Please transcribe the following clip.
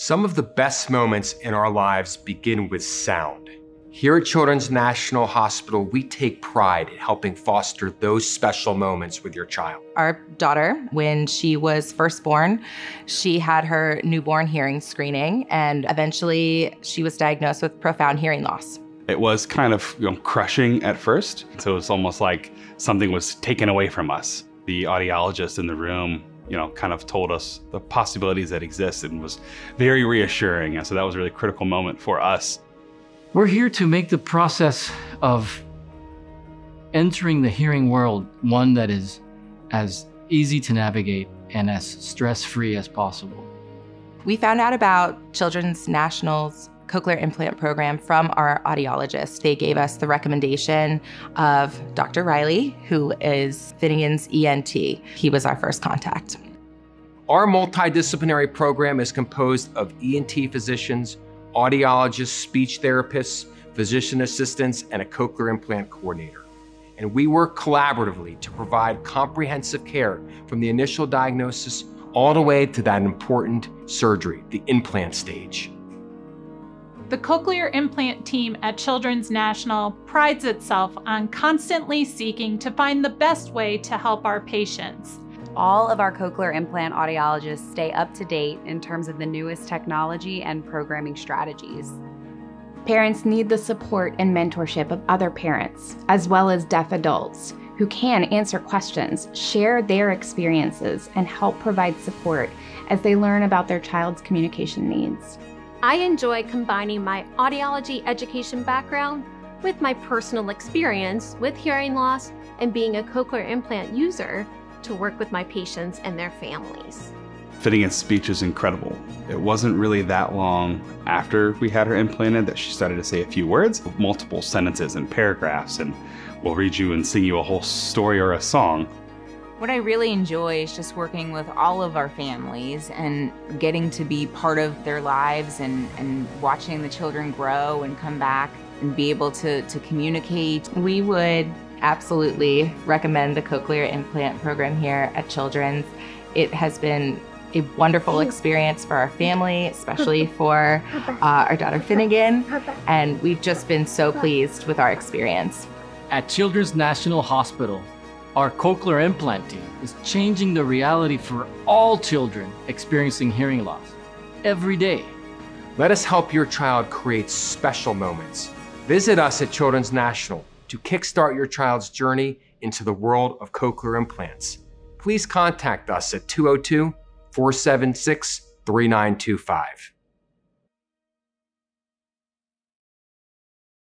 Some of the best moments in our lives begin with sound. Here at Children's National Hospital, we take pride in helping foster those special moments with your child. Our daughter, when she was first born, she had her newborn hearing screening, and eventually she was diagnosed with profound hearing loss. It was kind of you know, crushing at first. So it was almost like something was taken away from us. The audiologist in the room you know, kind of told us the possibilities that exist and was very reassuring. And so that was a really critical moment for us. We're here to make the process of entering the hearing world one that is as easy to navigate and as stress-free as possible. We found out about Children's National's cochlear implant program from our audiologist. They gave us the recommendation of Dr. Riley, who is Finnegan's ENT. He was our first contact. Our multidisciplinary program is composed of ENT physicians, audiologists, speech therapists, physician assistants, and a cochlear implant coordinator. And we work collaboratively to provide comprehensive care from the initial diagnosis all the way to that important surgery, the implant stage. The cochlear implant team at Children's National prides itself on constantly seeking to find the best way to help our patients. All of our cochlear implant audiologists stay up to date in terms of the newest technology and programming strategies. Parents need the support and mentorship of other parents, as well as deaf adults, who can answer questions, share their experiences, and help provide support as they learn about their child's communication needs. I enjoy combining my audiology education background with my personal experience with hearing loss and being a cochlear implant user to work with my patients and their families. Finnegan's speech is incredible. It wasn't really that long after we had her implanted that she started to say a few words, multiple sentences and paragraphs, and we'll read you and sing you a whole story or a song. What I really enjoy is just working with all of our families and getting to be part of their lives and, and watching the children grow and come back and be able to, to communicate. We would absolutely recommend the cochlear implant program here at Children's. It has been a wonderful experience for our family, especially for uh, our daughter Finnegan, and we've just been so pleased with our experience. At Children's National Hospital, our cochlear implant team is changing the reality for all children experiencing hearing loss every day. Let us help your child create special moments. Visit us at Children's National to kickstart your child's journey into the world of cochlear implants. Please contact us at 202 476 3925.